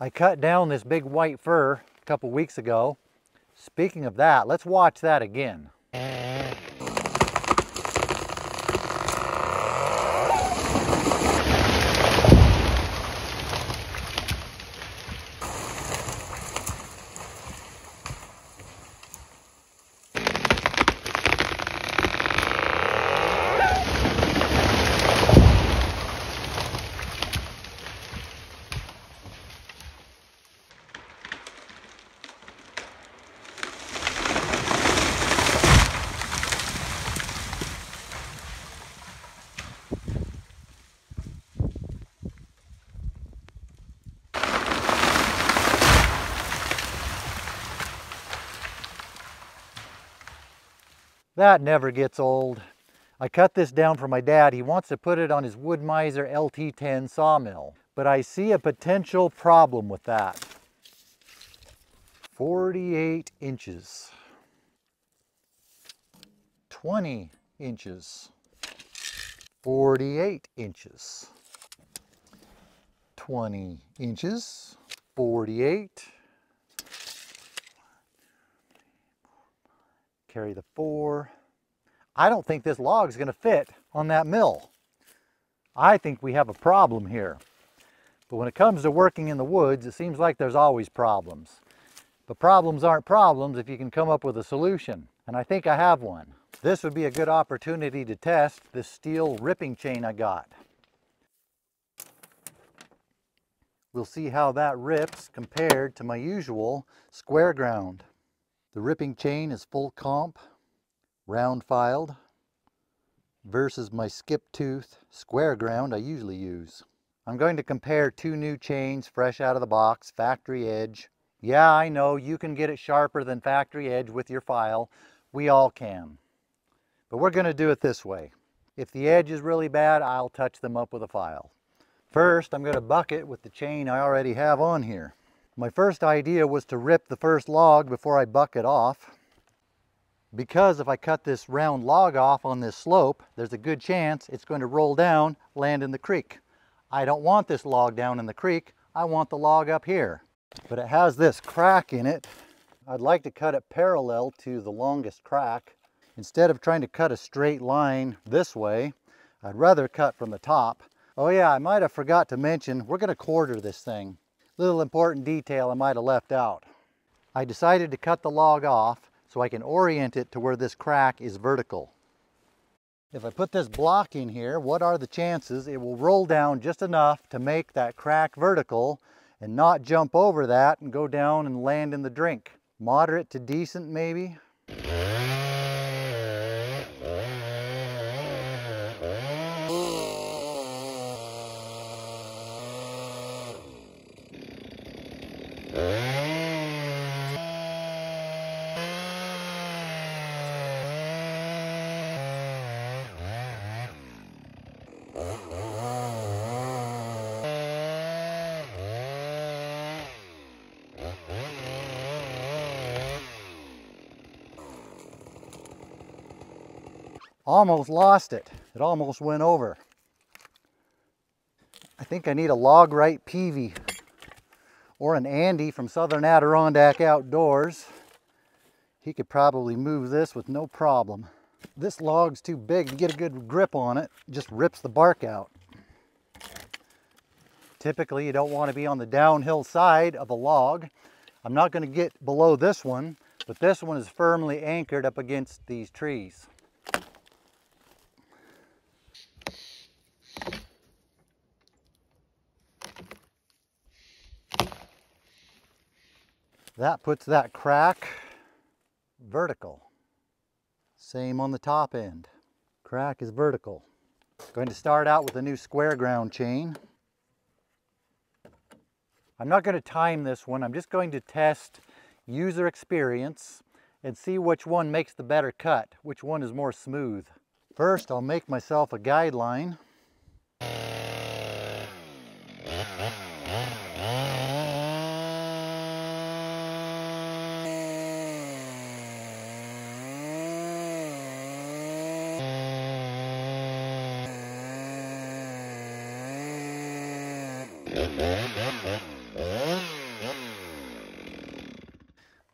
I cut down this big white fir a couple weeks ago. Speaking of that, let's watch that again. That never gets old. I cut this down for my dad. He wants to put it on his Wood-Mizer LT10 sawmill, but I see a potential problem with that. 48 inches, 20 inches, 48 inches, 20 inches, 48, carry the four. I don't think this log is going to fit on that mill. I think we have a problem here. But when it comes to working in the woods, it seems like there's always problems. But problems aren't problems if you can come up with a solution. And I think I have one. This would be a good opportunity to test this Stihl ripping chain I got. We'll see how that rips compared to my usual square ground. The ripping chain is full comp, round filed, versus my skip tooth square ground I usually use. I'm going to compare two new chains fresh out of the box, factory edge. Yeah, I know you can get it sharper than factory edge with your file. We all can. But we're going to do it this way. If the edge is really bad, I'll touch them up with a file. First, I'm going to bucket with the chain I already have on here. My first idea was to rip the first log before I buck it off because if I cut this round log off on this slope, there's a good chance it's going to roll down, land in the creek. I don't want this log down in the creek, I want the log up here. But it has this crack in it. I'd like to cut it parallel to the longest crack. Instead of trying to cut a straight line this way, I'd rather cut from the top. Oh yeah, I might have forgot to mention, we're gonna quarter this thing. Little important detail I might have left out. I decided to cut the log off so I can orient it to where this crack is vertical. If I put this block in here, what are the chances it will roll down just enough to make that crack vertical and not jump over that and go down and land in the drink? Moderate to decent maybe? Almost lost it. It almost went over. I think I need a LogRite Peavey or an Andy from Southern Adirondack Outdoors. He could probably move this with no problem. This log's too big to get a good grip on it. it just rips the bark out. Typically, you don't want to be on the downhill side of a log. I'm not going to get below this one, but this one is firmly anchored up against these trees. That puts that crack vertical. Same on the top end. Crack is vertical. Going to start out with a new square ground chain. I'm not going to time this one. I'm just going to test user experience and see which one makes the better cut, which one is more smooth. First, I'll make myself a guideline.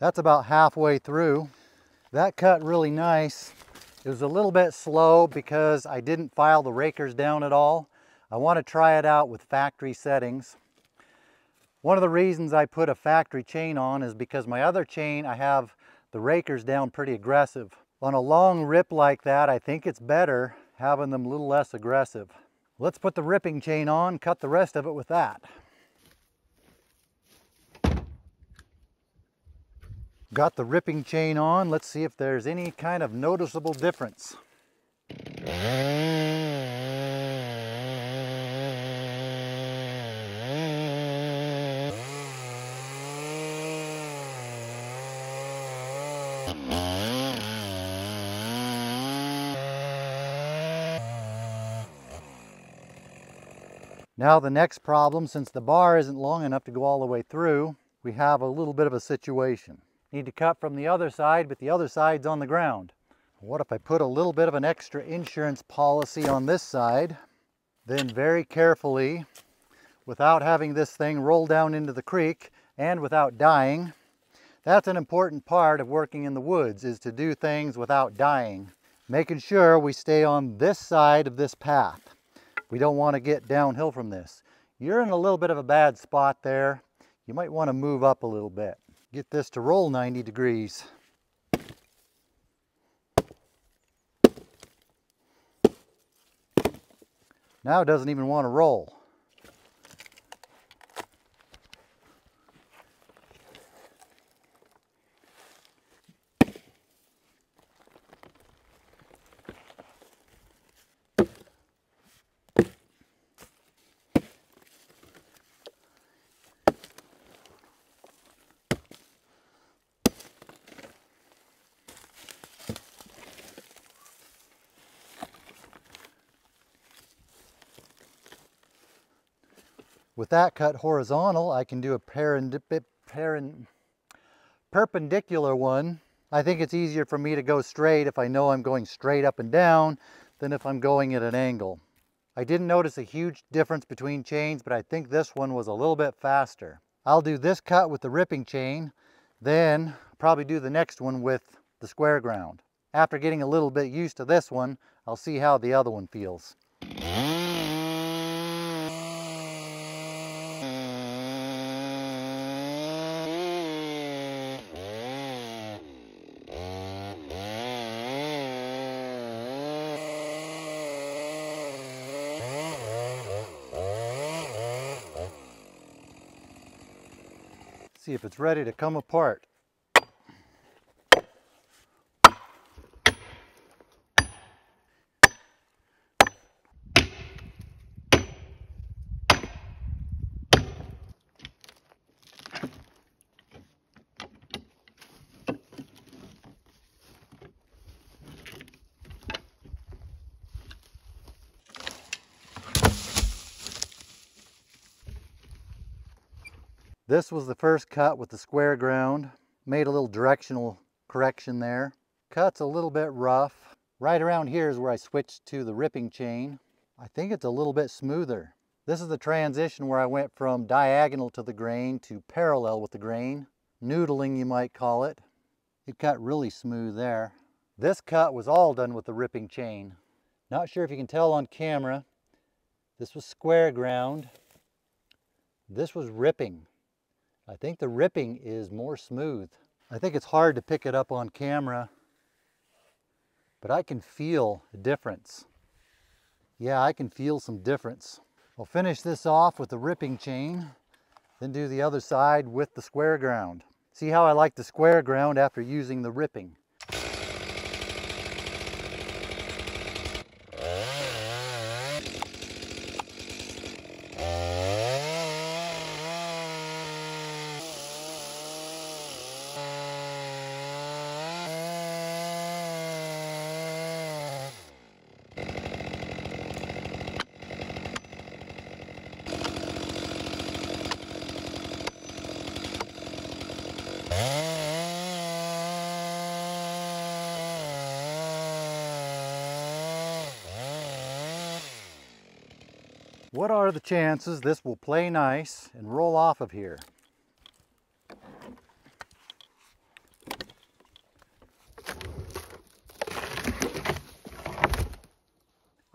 That's about halfway through. That cut really nice. It was a little bit slow because I didn't file the rakers down at all. I want to try it out with factory settings. One of the reasons I put a factory chain on is because my other chain, I have the rakers down pretty aggressive. On a long rip like that, I think it's better having them a little less aggressive. Let's put the ripping chain on, cut the rest of it with that. Got the ripping chain on. Let's see if there's any kind of noticeable difference. Now the next problem, since the bar isn't long enough to go all the way through, we have a little bit of a situation. Need to cut from the other side, but the other side's on the ground. What if I put a little bit of an extra insurance policy on this side, then very carefully, without having this thing roll down into the creek and without dying, that's an important part of working in the woods is to do things without dying. Making sure we stay on this side of this path. We don't want to get downhill from this. You're in a little bit of a bad spot there. You might want to move up a little bit. Get this to roll 90 degrees. Now it doesn't even want to roll. With that cut horizontal, I can do a perpendicular one. I think it's easier for me to go straight if I know I'm going straight up and down than if I'm going at an angle. I didn't notice a huge difference between chains, but I think this one was a little bit faster. I'll do this cut with the ripping chain, then probably do the next one with the square ground. After getting a little bit used to this one, I'll see how the other one feels. See if it's ready to come apart. This was the first cut with the square ground. Made a little directional correction there. Cut's a little bit rough. Right around here is where I switched to the ripping chain. I think it's a little bit smoother. This is the transition where I went from diagonal to the grain to parallel with the grain. Noodling you might call it. It cut really smooth there. This cut was all done with the ripping chain. Not sure if you can tell on camera. This was square ground. This was ripping. I think the ripping is more smooth. I think it's hard to pick it up on camera, but I can feel a difference. Yeah, I can feel some difference. I'll finish this off with the ripping chain, then do the other side with the square ground. See how I like the square ground after using the ripping. What are the chances this will play nice and roll off of here?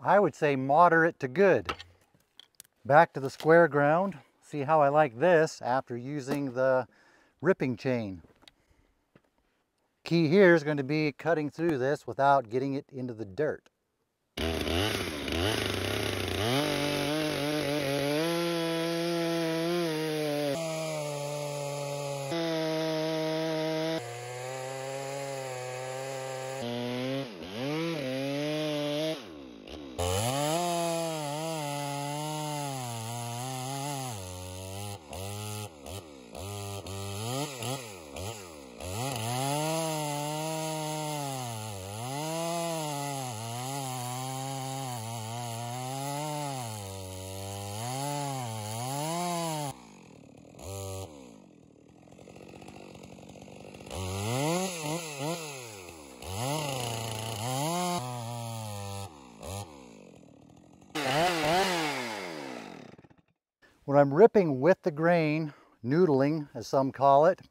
I would say moderate to good. Back to the square ground. See how I like this after using the ripping chain. Key here is going to be cutting through this without getting it into the dirt. When I'm ripping with the grain, noodling as some call it,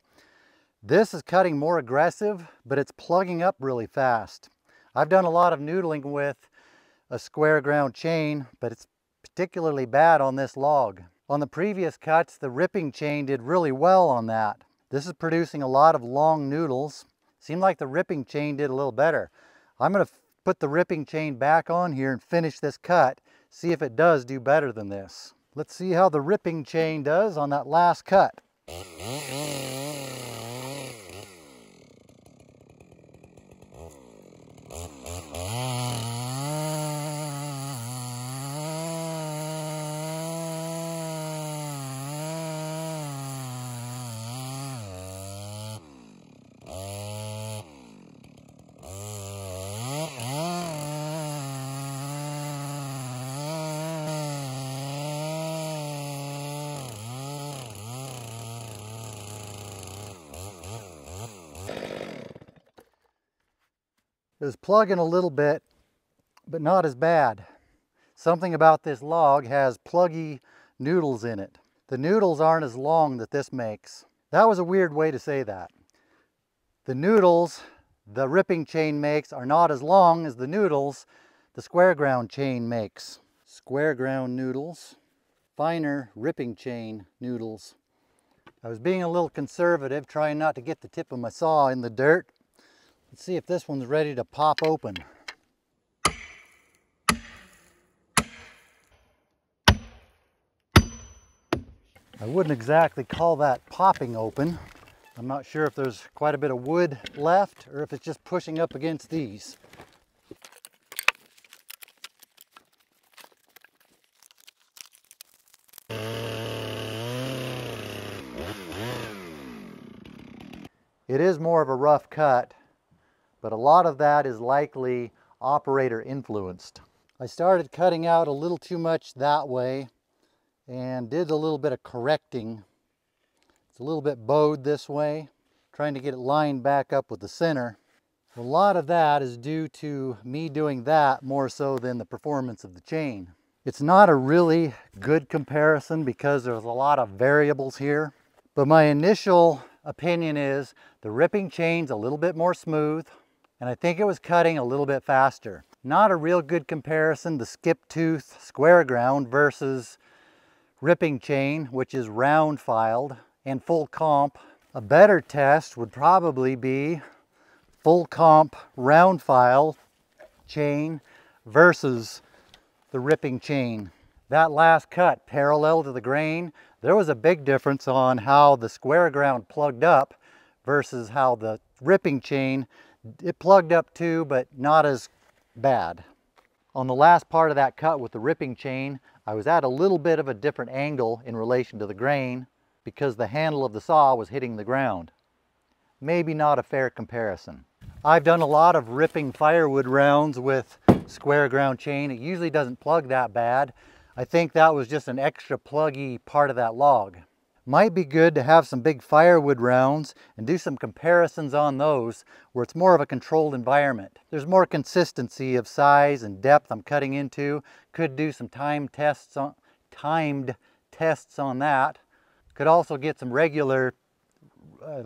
this is cutting more aggressive, but it's plugging up really fast. I've done a lot of noodling with a square ground chain, but it's particularly bad on this log. On the previous cuts, the ripping chain did really well on that. This is producing a lot of long noodles. Seemed like the ripping chain did a little better. I'm gonna put the ripping chain back on here and finish this cut, see if it does do better than this. Let's see how the ripping chain does on that last cut. It was plugging a little bit, but not as bad. Something about this log has pluggy noodles in it. The noodles aren't as long that this makes. That was a weird way to say that. The noodles the ripping chain makes are not as long as the noodles the square ground chain makes. Square ground noodles, finer ripping chain noodles. I was being a little conservative, trying not to get the tip of my saw in the dirt. Let's see if this one's ready to pop open. I wouldn't exactly call that popping open. I'm not sure if there's quite a bit of wood left or if it's just pushing up against these. It is more of a rough cut, but a lot of that is likely operator influenced. I started cutting out a little too much that way and did a little bit of correcting. It's a little bit bowed this way, trying to get it lined back up with the center. A lot of that is due to me doing that more so than the performance of the chain. It's not a really good comparison because there's a lot of variables here, but my initial opinion is the ripping chain's a little bit more smooth, and I think it was cutting a little bit faster. Not a real good comparison, the skip tooth square ground versus ripping chain, which is round filed and full comp. A better test would probably be full comp round file chain versus the ripping chain. That last cut parallel to the grain, there was a big difference on how the square ground plugged up versus how the ripping chain it plugged up too, but not as bad. On the last part of that cut with the ripping chain, I was at a little bit of a different angle in relation to the grain because the handle of the saw was hitting the ground. Maybe not a fair comparison. I've done a lot of ripping firewood rounds with square ground chain. It usually doesn't plug that bad. I think that was just an extra pluggy part of that log. Might be good to have some big firewood rounds and do some comparisons on those where it's more of a controlled environment. There's more consistency of size and depth I'm cutting into. Could do some time tests on, timed tests on that. Could also get some regular, uh,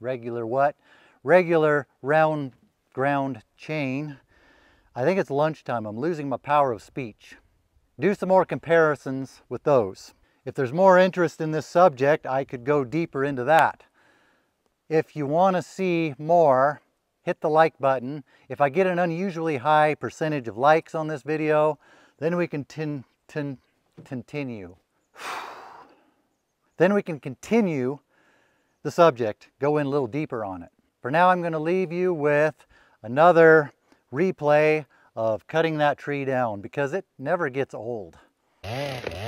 regular what? Regular round ground chain. I think it's lunchtime. I'm losing my power of speech. Do some more comparisons with those. If there's more interest in this subject, I could go deeper into that. If you want to see more, hit the like button. If I get an unusually high percentage of likes on this video, then we can tin, tin, continue. then we can continue the subject, go in a little deeper on it. For now, I'm going to leave you with another replay of cutting that tree down because it never gets old. Eh, eh.